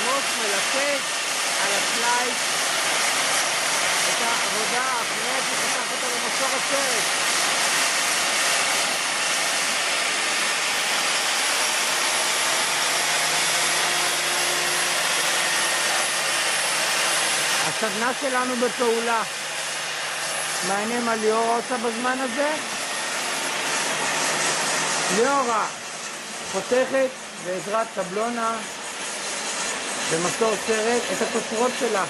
עמוס מלקק על הסלייד את העבודה אחרי שפתח אותה למסורת סרט. הסדנה שלנו בפעולה. מעניין מה ליאורה עושה בזמן הזה? ליאורה חותכת בעזרת טבלונה במסור סרט את הכותרות שלה.